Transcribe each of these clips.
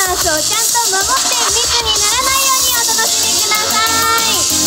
タンスをちゃんと守って密にならないようにお楽しみください。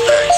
whispers.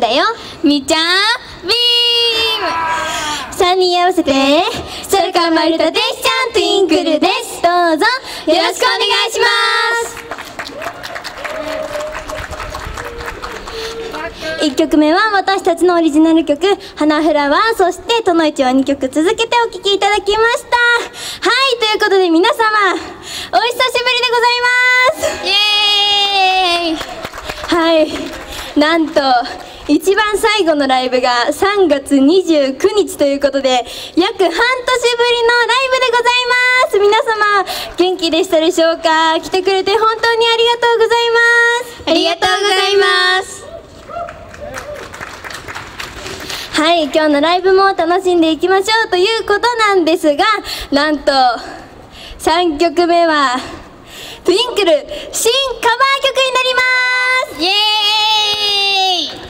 だよ。みーちゃんビーム。3人合わせて。それから丸太ですちゃんトゥインクルです。どうぞ。よろしくお願いします。1曲目は私たちのオリジナル曲「花フラワー」そして「とのいち」を2曲続けてお聴きいただきました。はいということで皆様お久しぶりでございます。イエーイ。はい。なんと一番最後のライブが3月29日ということで約半年ぶりのライブでございます。皆様元気でしたでしょうか？来てくれて本当にありがとうございます。ありがとうございます。はい今日のライブも楽しんでいきましょうということなんですがなんと3曲目はトゥインクル新カバー曲になります。イェー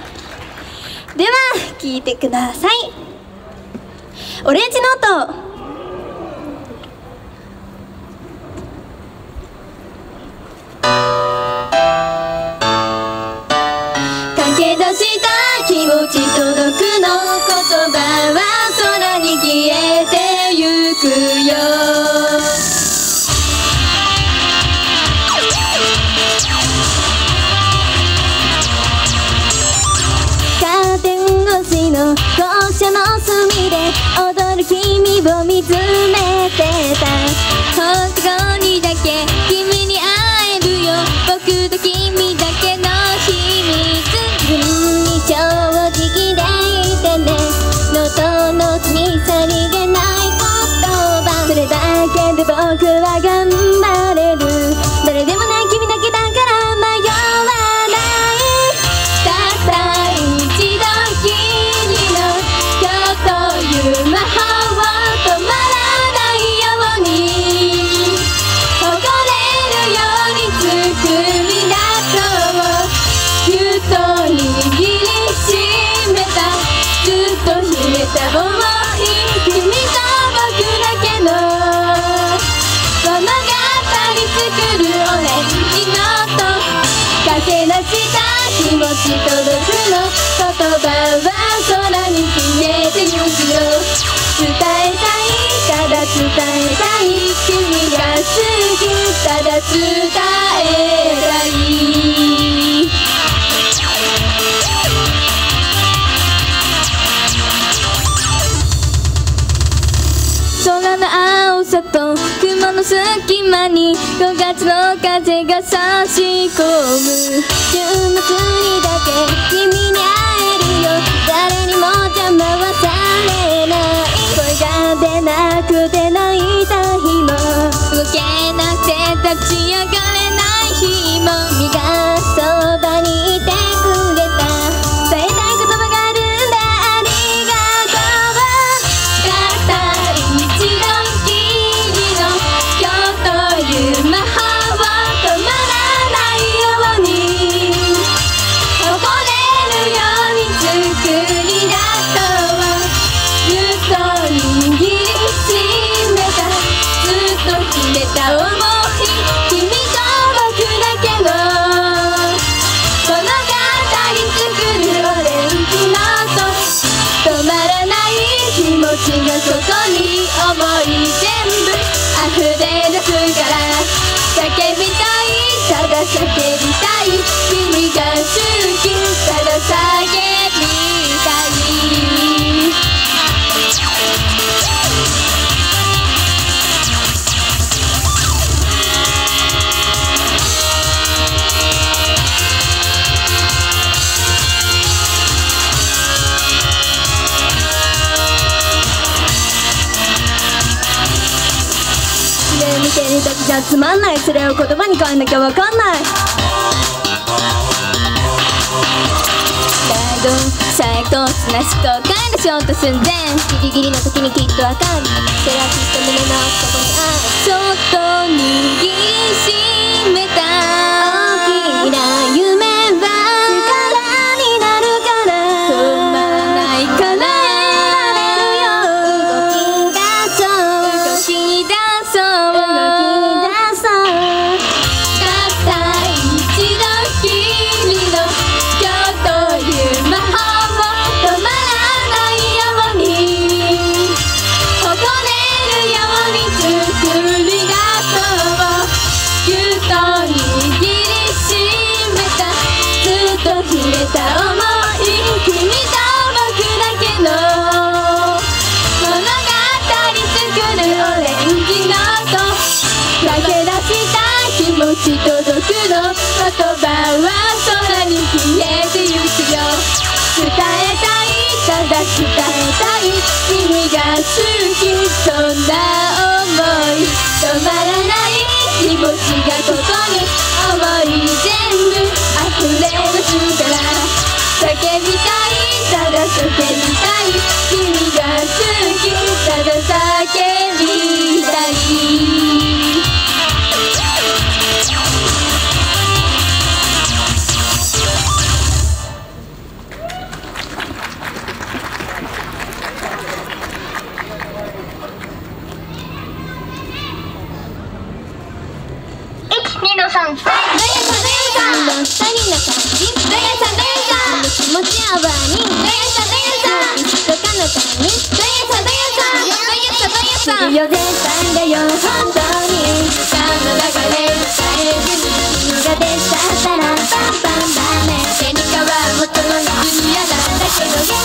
イ。聞いてください。オレンジノート。駆け出した気持ち届くの。言葉は空に消えてゆくよ。を見つめ伝えたい君が好きただ伝えたい空の青さと雲の隙間に5月の風が差し込む。週末にだけ君に会えるよ誰にも邪魔はされない。声が出なくて泣いた日も。動けなくて立ち上がれない日も。君がそばにいて。から叫びたい。ただ叫びたい。君が好き。ただ叫びたいじゃつまんないそれを言葉に変えなきゃわかんない。だけど最高な思考回路ショート寸前。ギリギリの時にきっとわかる。それはきっと胸の底にある。ちょっと握りしめた。伝えたい君が好きそんな想い止まらない気持ちがここに思い全部溢れ出すから叫びたいただ叫びたい君が好きただ叫びたいさいよ絶対だよ。本当に。さの中でさえ自分が出ちゃったらバンバンバンね手に皮もともな嫌なんだけど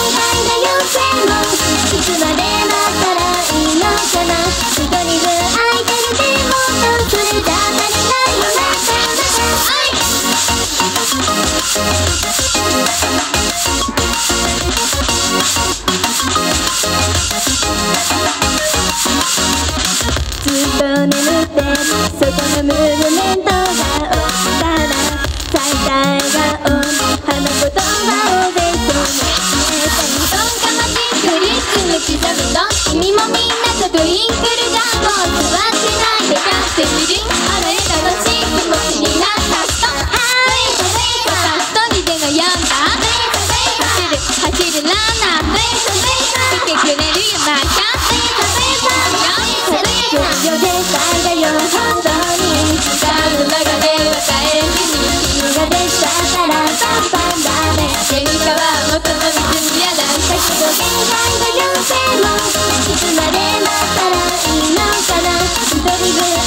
Baby. go.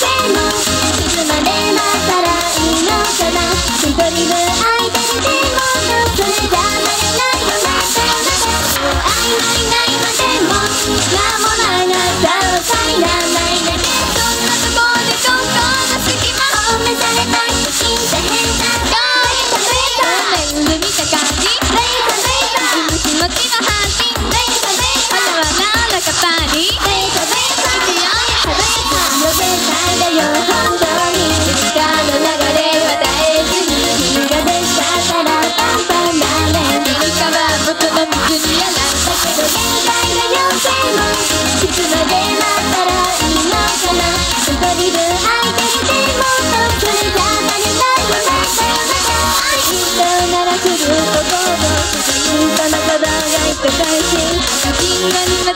でもいつまで待ったらいいのかな。一人分愛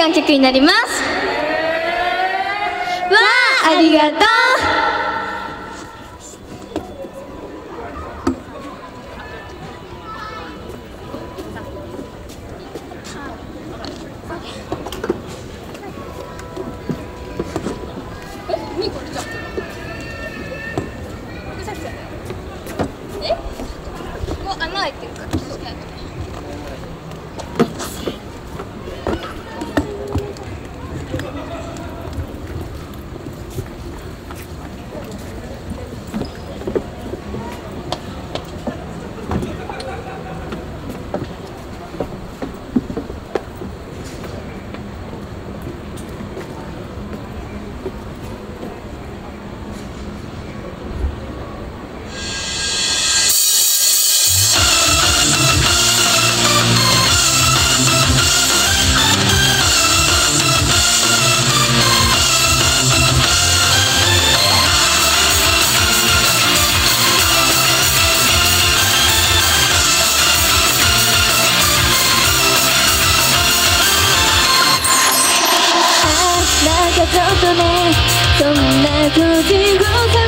楽曲になります。わあ、ありがとう。え穴開いてるから。 거긴 것 같아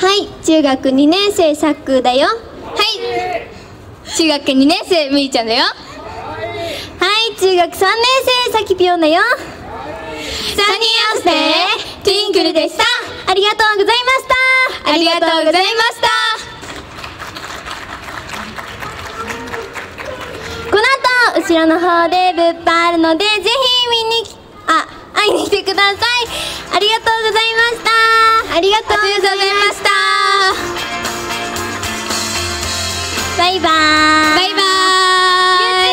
はい中学二年生さっくだよ。はい中学二年生みいちゃんだよ。はい中学三年生さきぴょんだよ。サニーアウスでトゥンクルでした。ありがとうございました。ありがとうございました。この後後ろの方で物販あるのでぜひ見にあ会いに来てください。ありがとうございました。ありがとうございました。バイバーイ。バイバ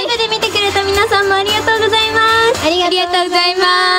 ーイ。YouTube で見てくれた皆さんもありがとうございます。ありがとうございます。